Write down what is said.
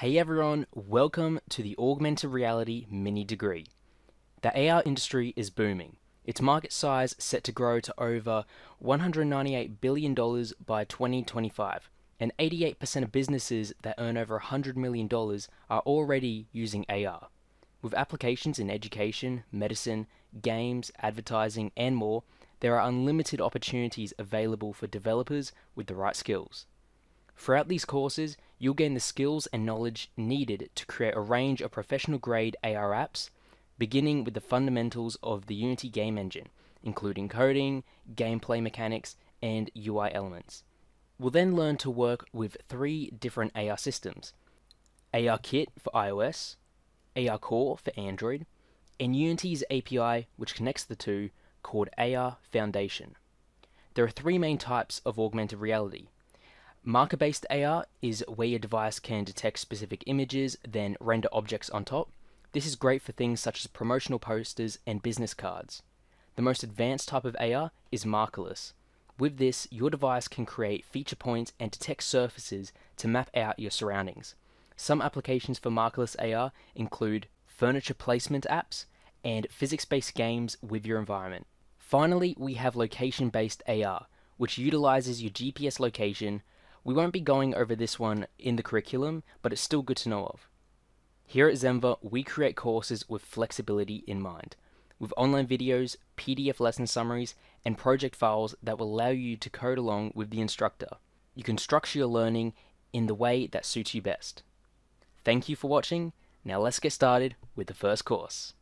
Hey everyone, welcome to the Augmented Reality Mini Degree. The AR industry is booming. Its market size set to grow to over $198 billion by 2025, and 88% of businesses that earn over $100 million are already using AR. With applications in education, medicine, games, advertising, and more, there are unlimited opportunities available for developers with the right skills. Throughout these courses, you'll gain the skills and knowledge needed to create a range of professional grade AR apps, beginning with the fundamentals of the Unity game engine, including coding, gameplay mechanics, and UI elements. We'll then learn to work with three different AR systems ARKit for iOS, AR Core for Android, and Unity's API, which connects the two, called AR Foundation. There are three main types of augmented reality Marker based AR is where your device can detect specific images, then render objects on top. This is great for things such as promotional posters and business cards. The most advanced type of AR is markerless. With this, your device can create feature points and detect surfaces to map out your surroundings. Some applications for markerless AR include furniture placement apps and physics based games with your environment. Finally, we have location based AR, which utilizes your GPS location we won't be going over this one in the curriculum, but it's still good to know of. Here at Zenva, we create courses with flexibility in mind, with online videos, PDF lesson summaries, and project files that will allow you to code along with the instructor. You can structure your learning in the way that suits you best. Thank you for watching. Now let's get started with the first course.